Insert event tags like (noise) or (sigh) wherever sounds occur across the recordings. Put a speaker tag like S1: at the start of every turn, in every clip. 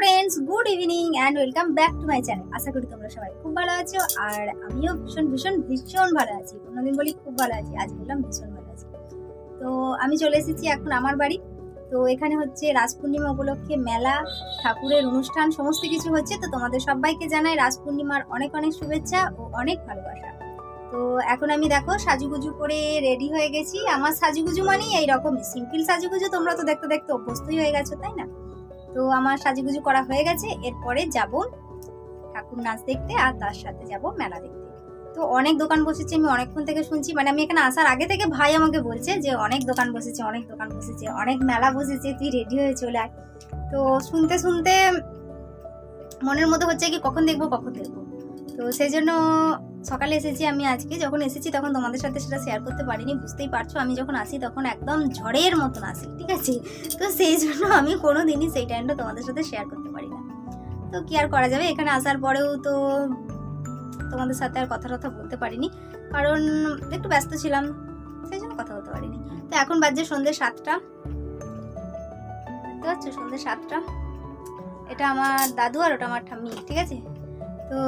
S1: Friends good evening and welcome back to my channel আশা করি তোমরা সবাই খুব ভালো আছো আর আমিও ভীষণ ভীষণ ভীষণ ভালো আছি। কোনোদিন বলি খুব ভালো আছি, আজ বললাম ভীষণ ভালো আছি। তো আমি চলে এসেছি এখন আমার বাড়ি। তো এখানে হচ্ছে রাস পূর্ণিমা উপলক্ষে মেলা, ঠাকুরের অনুষ্ঠান, সমস্ত কিছু হচ্ছে। তো তোমাদের সবাইকে জানাই রাস পূর্ণিমার অনেক অনেক শুভেচ্ছা ও অনেক ভালোবাসা। তো এখন আমি দেখো সাজুগুজু করে রেডি হয়ে গেছি। আমার সাজুগুজু মানেই এইরকমই। সিম্পল সাজুগুজু তোমরা তো দেখতে দেখতে অভ্যস্তই হয়ে গেছো, তাই না? তো আমার সাজুগুজু করা হয়ে গেছে, এরপরে যাব ঠাকুর নাচ দেখতে আর তার সাথে যাব মেলা দেখতে। তো অনেক দোকান বসেছে, আমি অনেকক্ষণ থেকে শুনছি মানে আমি এখানে আসার আগে থেকে ভাই আমাকে বলছে যে অনেক দোকান বসেছে, অনেক দোকান বসেছে, অনেক মেলা বসেছে, তুই রেডি হয়ে চলে আয়। তো শুনতে শুনতে মনের মতো হচ্ছে কি, কখন দেখব কখন দেখব? তো সেই জন্য সকালে এসেছি আমি আজকে, যখন এসেছি তখন তোমাদের সাথে সেটা শেয়ার করতে পারিনি, বুঝতেই পারছ। আমি যখন আসি তখন একদম ঝড়ের মতন আসি, ঠিক আছে? তো সেই জন্য আমি কোনো দিনই সেই টাইমটা তোমাদের সাথে শেয়ার করতে পারি না তো কি আর করা যাবে? এখানে আসার পরেও তো তোমাদের সাথে আর কথা টথা বলতে পারিনি, কারণ একটু ব্যস্ত ছিলাম, সেই জন্য কথা বলতে পারিনি। তো এখন বাজছে সন্ধ্যে সাতটা। দেখতে পাচ্ছ? সন্ধ্যে সাতটা। এটা আমার দাদু আর ওটা আমার ঠাম্মি, ঠিক আছে? তো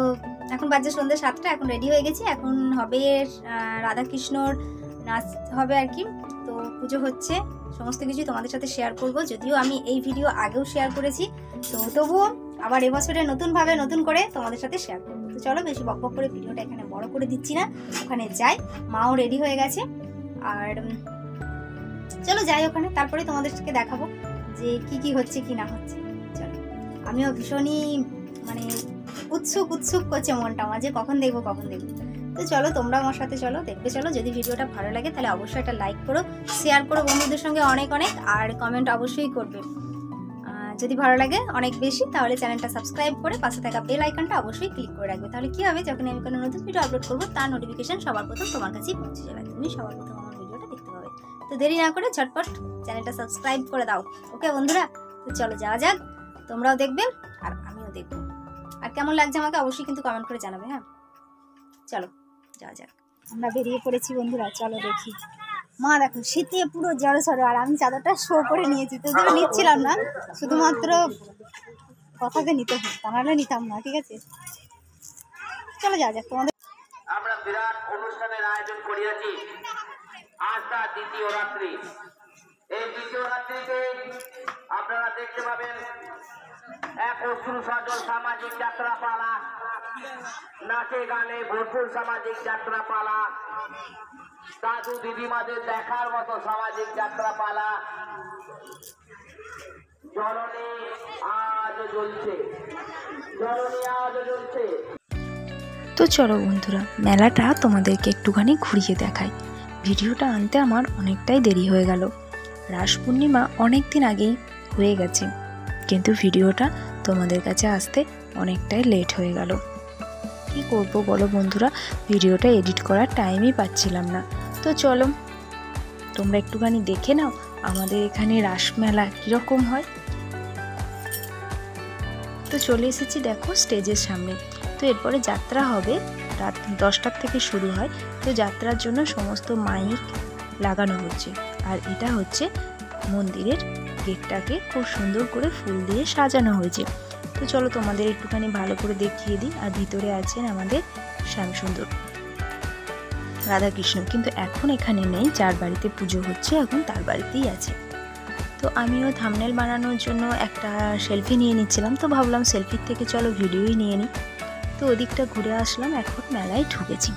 S1: এখন বাজে সন্ধ্যে সাতটা, এখন রেডি হয়ে গেছি। এখন হবে রাধাকৃষ্ণর নাচ হবে আর কি। তো পুজো হচ্ছে, সমস্ত কিছু তোমাদের সাথে শেয়ার করব। যদিও আমি এই ভিডিও আগেও শেয়ার করেছি, তো তবুও আবার এবছরে নতুনভাবে নতুন করে তোমাদের সাথে শেয়ার করব। তো চলো, বেশি বক করে ভিডিওটা এখানে বড় করে দিচ্ছি না। ওখানে যাই, মাও রেডি হয়ে গেছে। আর চলো যাই ওখানে, তারপরে তোমাদেরকে দেখাবো যে কি কি হচ্ছে, কি না হচ্ছে। চলো, আমিও ভীষণই মানে উৎসুক উৎসুক করছে মনটা আমার যে কখন দেখব কখন দেখব। তো চলো, তোমরা আমার সাথে চলো, দেখতে চলো। যদি ভিডিওটা ভালো লাগে, তাহলে অবশ্যই একটা লাইক করো শেয়ার করো বন্ধুদের সঙ্গে অনেক অনেক, আর কমেন্ট অবশ্যই করবে। যদি ভালো লাগে অনেক বেশি, তাহলে চ্যানেলটা সাবস্ক্রাইব করে পাশে থাকা বেল আইকনটা অবশ্যই ক্লিক করে রাখবে। তাহলে কী হবে যখন আমি কোনো নতুন ভিডিও আপলোড করব, তার নোটিফিকেশন সবার প্রথম তোমার কাছেই পৌঁছে যাবে। তুমি সবার প্রথম আমার ভিডিওটা দেখতে পাবে। তো দেরি না করে ঝটপট চ্যানেলটা সাবস্ক্রাইব করে দাও। ওকে বন্ধুরা, তো চলো যাওয়া যাক, তোমরাও দেখবে আর আমিও দেখব। আর কেমন লাগছে আমাকে অবশ্যই কিন্তু কমেন্ট করে জানাবে হ্যাঁ? চলো, যাওয়া যাক। আমরা বেরিয়ে পড়েছি বন্ধুরা, চলো দেখি। মা, দেখো, শীতে পুরো জড়ো সড়ো, আর আমি চাদরটা শো করে নিয়েছি, তো নিচ্ছিলাম না, শুধুমাত্র কথাতে নিতে হতো তা নাহলে নিতাম না, ঠিক আছে? চলো যাওয়া যাক, তোমাদের
S2: আমরা বিরাট অনুষ্ঠানের আয়োজন করিয়াছি। আজ তার দ্বিতীয় রাত্রি। এই দ্বিতীয় রাত্রিতে আপনারা দেখতে পাবেন এক অশ্রু সামাজিক যাত্রা পালা নাচে গানে ভরপুর সামাজিক যাত্রা পালা দাদু দিদিমাদের দেখার মতো সামাজিক যাত্রা পালা জননী আজও জ্বলছে। জননী আজও জ্বলছে।
S3: তো চলো বন্ধুরা, মেলাটা তোমাদেরকে একটুখানি ঘুরিয়ে দেখাই। ভিডিওটা আনতে আমার অনেকটাই দেরি হয়ে গেল। রাস পূর্ণিমা অনেক দিন আগেই হয়ে গেছে। কিন্তু ভিডিওটা তোমাদের কাছে আসতে অনেকটাই লেট হয়ে গেল। কি করব বলো বন্ধুরা? ভিডিওটা এডিট করার টাইমই পাচ্ছিলাম না। তো চলো, তোমরা একটুখানি দেখে নাও আমাদের এখানে রাসমেলা কীরকম হয়। তো চলে এসেছি দেখো স্টেজের সামনে। তো এরপরে যাত্রা হবে, রাত দশটার থেকে শুরু হয়। তো যাত্রার জন্য সমস্ত মাইক লাগানো হচ্ছে। আর এটা হচ্ছে মন্দিরের গেটটাকে খুব সুন্দর করে ফুল দিয়ে সাজানো হয়েছে। তো চলো তোমাদের একটুখানি ভালো করে দেখিয়ে দিই। আর ভিতরে আছেন আমাদের শ্যামসুন্দর। রাধাকৃষ্ণ। কিন্তু এখন এখানে নেই। যার বাড়িতে পুজো হচ্ছে এখন তার বাড়িতেই আছে। তো আমিও থামনেল বানানোর জন্য একটা সেলফি নিয়ে নিচ্ছিলাম। তো ভাবলাম সেলফির থেকে চলো ভিডিওই নিয়ে নিই। তো ওদিকটা ঘুরে আসলাম। এখন মেলায় ঢুকেছি।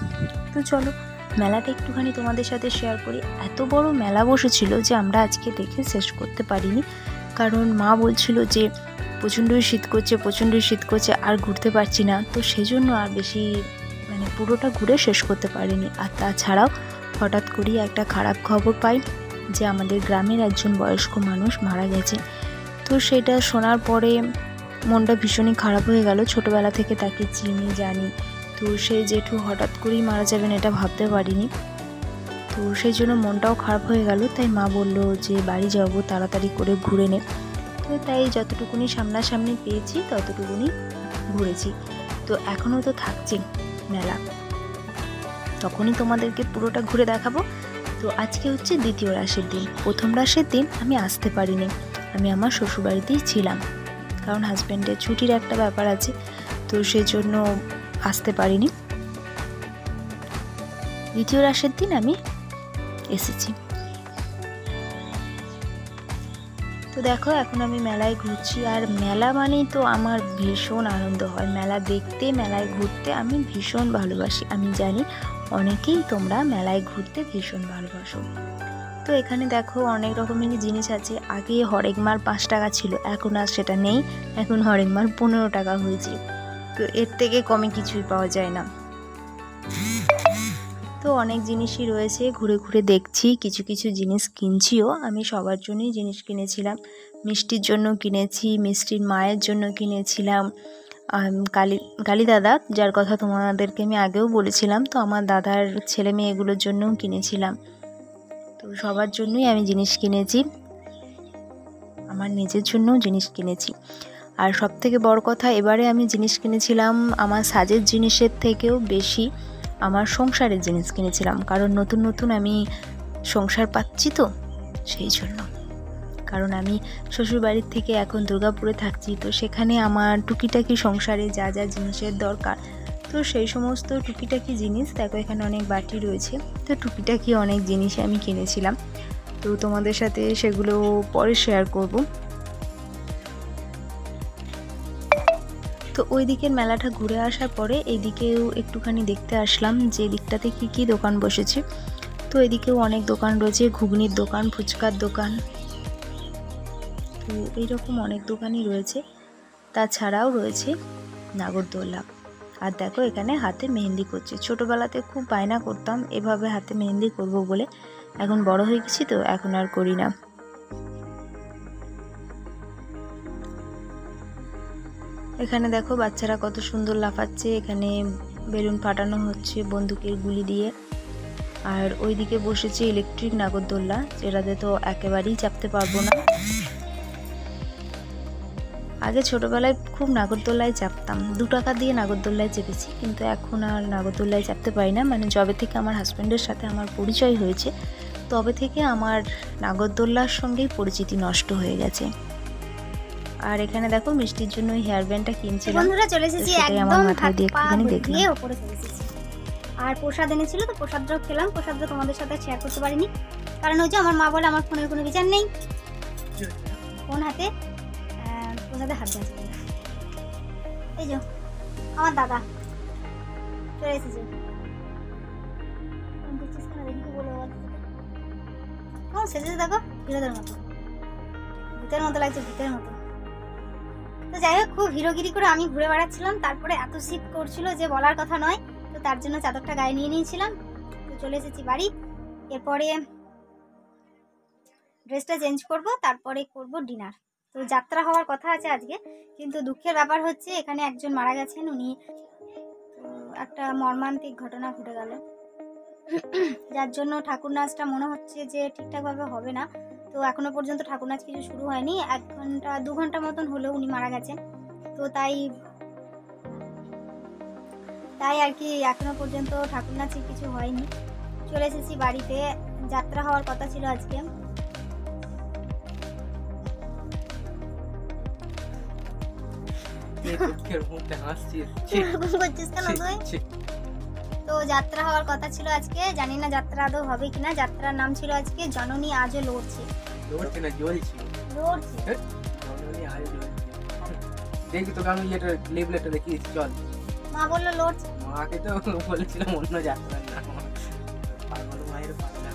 S3: তো চলো মেলাটা একটুখানি তোমাদের সাথে শেয়ার করি। এত বড় মেলা বসেছিল যে আমরা আজকে দেখে শেষ করতে পারিনি। কারণ মা বলছিল যে, প্রচণ্ডই শীত করছে, প্রচণ্ডই শীত করছে, আর ঘুরতে পারছি না। তো সেজন্য আর বেশি মানে পুরোটা ঘুরে শেষ করতে পারিনি। আর তাছাড়াও হঠাৎ করেই একটা খারাপ খবর পাই যে, আমাদের গ্রামের একজন বয়স্ক মানুষ মারা গেছে। তো সেটা শোনার পরে মনটা ভীষণই খারাপ হয়ে গেল। ছোটবেলা থেকে তাকে চিনি, জানি। তো সেই জেঠু হঠাৎ করেই মারা যাবেন এটা ভাবতে পারিনি। তো সেই জন্য মনটাও খারাপ হয়ে গেল, তাই মা বলল যে বাড়ি যাব, তাড়াতাড়ি করে ঘুরে নে। তো তাই যতটুকুনি সামনাসামনি পেয়েছি, ততটুকুনি ঘুরেছি। তো এখনও তো থাকছে মেলা। তখনই তোমাদেরকে পুরোটা ঘুরে দেখাবো। তো আজকে হচ্ছে দ্বিতীয় রাশের দিন। প্রথম রাশের দিন আমি আসতে পারিনি। আমি আমার শ্বশুরবাড়িতেই ছিলাম। কারণ হাজব্যান্ডের ছুটির একটা ব্যাপার আছে। তো সেই জন্য আসতে পারিনি। দ্বিতীয় রাসের দিন আমি এসেছি। তো দেখো, এখন আমি মেলায় ঘুরছি। আর মেলা মানেই তো আমার ভীষণ আনন্দ হয়। মেলা দেখতে, মেলায় ঘুরতে আমি ভীষণ ভালোবাসি। আমি জানি অনেকেই তোমরা মেলায় ঘুরতে ভীষণ ভালোবাসো। তো এখানে দেখো, অনেক রকমেরই জিনিস আছে। আগে হরেক মাল পাঁচ টাকা ছিল। এখন আর সেটা নেই। এখন হরেক মাল পনেরো টাকা হয়েছে। এর থেকে কমে কিছুই পাওয়া যায় না। তো অনেক জিনিসই রয়েছে, ঘুরে ঘুরে দেখছি, কিছু কিছু জিনিস কিনছিও। আমি সবার জন্যই জিনিস কিনেছিলাম। মিষ্টির জন্য কিনেছি, মিষ্টির মায়ের জন্য কিনেছিলাম। কালী কালী দাদা, যার কথা তোমাদেরকে আমি আগেও বলেছিলাম, তো আমার দাদার ছেলে মেয়েগুলোর জন্যও কিনেছিলাম। তো সবার জন্যই আমি জিনিস কিনেছি। আমার নিজের জন্যও জিনিস কিনেছি। আর সব থেকে বড় কথা, এবারে আমি জিনিস কিনেছিলাম আমার সাজের জিনিসের থেকেও বেশি আমার সংসারের জিনিস কিনেছিলাম। কারণ নতুন নতুন আমি সংসার পাচ্ছি তো, সেই জন্য। কারণ আমি শ্বশুরবাড়ির থেকে এখন দুর্গাপুরে থাকছি, তো সেখানে আমার টুকিটাকি সংসারে যা যা জিনিসের দরকার, তো সেই সমস্ত টুকিটাকি জিনিস, দেখো এখানে অনেক বাটি রয়েছে, তো টুকিটাকি অনেক জিনিস আমি কিনেছিলাম। তো তোমাদের সাথে সেগুলো পরে শেয়ার করব। তো ওই দিকের মেলাটা ঘুরে আসার পরে এইদিকেও একটুখানি দেখতে আসলাম যে দিকটাতে কি কি দোকান বসেছে। তো এদিকেও অনেক দোকান রয়েছে, ঘুগনির দোকান, ফুচকার দোকান। তো এইরকম অনেক দোকানই রয়েছে। তাছাড়াও রয়েছে নাগরদোলা। আর দেখো এখানে হাতে মেহেন্দি করছে। ছোটোবেলাতে খুব বায়না করতাম, এভাবে হাতে মেহেন্দি করব বলে। এখন বড় হয়ে গেছি তো, এখন আর করি না। এখানে দেখো বাচ্চারা কত সুন্দর লাফাচ্ছে। এখানে বেলুন ফাটানো হচ্ছে বন্দুকের গুলি দিয়ে। আর ওইদিকে বসেছে ইলেকট্রিক নাগরদোল্লা, যেটাতে তো একেবারেই চাপতে পারব না। আগে ছোটবেলায় খুব নাগরদোল্লায় চাপতাম। দু টাকা দিয়ে নাগরদোল্লায় চেপেছি, কিন্তু এখন আর নাগরদোল্লায় চাপতে পারি না। মানে যবে থেকে আমার হাজব্যান্ডের সাথে আমার পরিচয় হয়েছে, তবে থেকে আমার নাগরদোল্লার সঙ্গেই পরিচিতি নষ্ট হয়ে গেছে। আর এখানে দেখো মিষ্টির জন্য ওই হেয়ার ব্যান্ডটা কিনছিলাম।
S1: বন্ধুরা চলে এসেছি একদম
S3: মাথায় দিয়ে একটুখানি দেখলাম।
S1: ওপরে চলে এসেছি। আর প্রসাদ এনেছিল তো প্রসাদটাও খেলাম প্রসাদটা তোমাদের সাথে শেয়ার করতে পারিনি। কারণ হচ্ছে আমার মা বলে আমার ফোনের কোনো বিচার নেই। ফোন হাতে প্রসাদে হাত না। এই যে আমার দাদা চলে এসেছে? দেখি সেজেছে হিরোদের মতো। ভূতের মতো লাগছে ভূতের মতো। তো যাই হোক, খুব হিরোগিরি করে আমি ঘুরে বেড়াচ্ছিলাম। তারপরে এত শীত করছিল যে বলার কথা নয়, তো তার জন্য চাদরটা গায়ে নিয়ে নিয়েছিলাম। তো চলে এসেছি বাড়ি। এরপরে ড্রেসটা চেঞ্জ করব, তারপরে করব ডিনার তো যাত্রা হওয়ার কথা আছে আজকে, কিন্তু দুঃখের ব্যাপার হচ্ছে এখানে একজন মারা গেছেন উনি। একটা মর্মান্তিক ঘটনা ঘটে গেল। যার জন্য ঠাকুর নাচটা মনে হচ্ছে যে ঠিকঠাকভাবে হবে না। তো এখনও পর্যন্ত ঠাকুর নাচ কিছু শুরু হয়নি। এক ঘণ্টা দু ঘণ্টা মতন হলেও উনি মারা গেছেন। তো তাই তাই আর কি এখনও পর্যন্ত ঠাকুর নাচের কিছু হয়নি। চলে এসেছি বাড়িতে। যাত্রা হওয়ার কথা ছিল আজকে। (laughs) তো যাত্রা হওয়ার কথা ছিল আজকে। জানি না যাত্রা আদৌ হবে কিনা। যাত্রার নাম ছিল আজকে জননী আজও লড়ছে।
S4: লড়ছে না জ্বলছি
S1: লড়ছে
S4: জননী আজ জ্বলছে দেখি তোকে আমি যেটা লেবলেটটা দেখিয়েছি চল।
S1: মা বলল লড়ছে।
S4: মাকে তো বলেছিলাম অন্য যাত্রার পাগল মায়ের পাগলা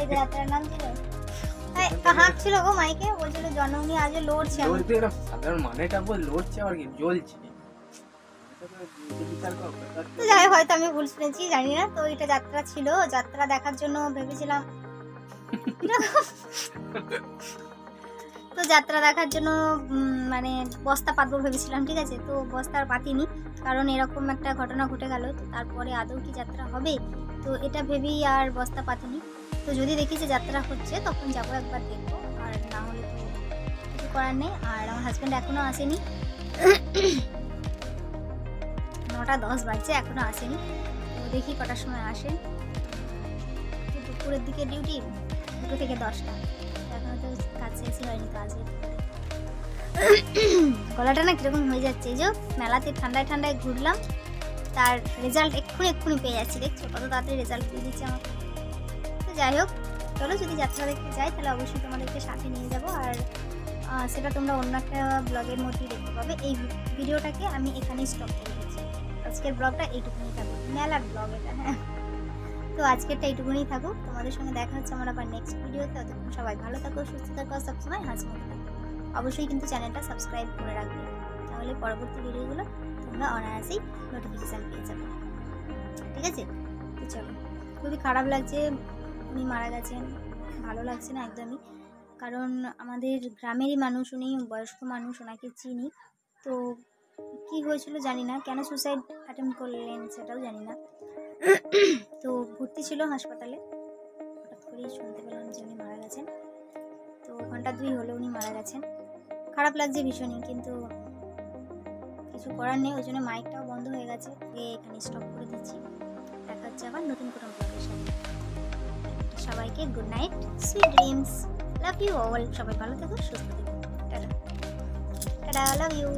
S1: এই যাত্রার নাম ছিল। হাঁকছিল গো মাইকে বলছিল জননী আজও লড়ছে। আমি
S4: এটা সাধারণ মানেটা বল লড়ছে আবার কি? জ্বলছে।
S1: যাই হয়তো আমি ভুল শুনেছি জানি না। তো এটা যাত্রা ছিল। যাত্রা দেখার জন্য ভেবেছিলাম তো যাত্রা দেখার জন্য মানে বস্তা পাতবো ভেবেছিলাম, ঠিক আছে? তো বস্তার পাতিনি, কারণ এরকম একটা ঘটনা ঘটে গেল, তো তারপরে আদৌ কি যাত্রা হবে? তো এটা ভেবেই আর বস্তা পাতিনি। তো যদি দেখি যে যাত্রা হচ্ছে, তখন যাব একবার দেখব, আর না হলে তো কিছু করার নেই। আর আমার হাজব্যান্ড এখনও আসেনি। নটা দশ বাজছে এখনও আসেনি। তো দেখি কটার সময় আসে। দুপুরের দিকে ডিউটি দুটো থেকে দশটা। এখনও তো কাজ হয়নি কাজে। গলাটা না কীরকম হয়ে যাচ্ছে, এই যে মেলাতে ঠান্ডায় ঠান্ডায় ঘুরলাম, তার রেজাল্ট এক্ষুনি এক্ষুনি পেয়ে যাচ্ছি। দেখছ, কত তাড়াতাড়ি রেজাল্ট পেয়ে দিচ্ছে আমাকে। তো যাই হোক, চলো যদি যাত্রা দেখতে যাই, তাহলে অবশ্যই তোমাদেরকে সাথে নিয়ে যাব। আর সেটা তোমরা অন্য একটা ব্লগের মধ্যেই দেখতে পাবে। এই ভিডিওটাকে আমি এখানেই স্টপ করে দিচ্ছি। আজকের ব্লগটা এইটুকুনি থাকবে। মেলার ব্লগ এটা হ্যাঁ। তো আজকেরটা এইটুকুনি থাকুক। তোমাদের সঙ্গে দেখা হচ্ছে আমার আবার নেক্সট ভিডিওতে ততক্ষণ সবাই ভালো থাকো, সুস্থ থাকো সবসময় হাসি মুখে থাকো। অবশ্যই কিন্তু চ্যানেলটা সাবস্ক্রাইব করে রাখবে। তাহলে পরবর্তী ভিডিওগুলো তোমরা অনায়াসেই নোটিফিকেশান পেয়ে যাবে। ঠিক আছে? তো চলো। খুবই খারাপ লাগছে, উনি মারা গেছেন। ভালো লাগছে না একদমই। কারণ আমাদের গ্রামেরই মানুষ, উনি বয়স্ক মানুষ, ওনাকে চিনি। তো কি হয়েছিল জানি না। কেন সুসাইড অ্যাটেম্প করলেন সেটাও জানি না। তো ভর্তি ছিল হাসপাতালে। হঠাৎ করেই শুনতে পেলাম যে উনি মারা গেছেন। তো ঘণ্টা দুই হলো উনি মারা গেছেন। খারাপ লাগছে ভীষণই, কিন্তু কিছু করার নেই, ওই জন্য মাইকটাও বন্ধ হয়ে গেছে। এখানে স্টপ করে দিচ্ছি। দেখা হচ্ছে আবার নতুন কোনো ব্লগের সাথে। সবাইকে good night sweet dreams love you all সবাই ভালো থেকো, সুস্থ থেকো। টাটা। Tata love you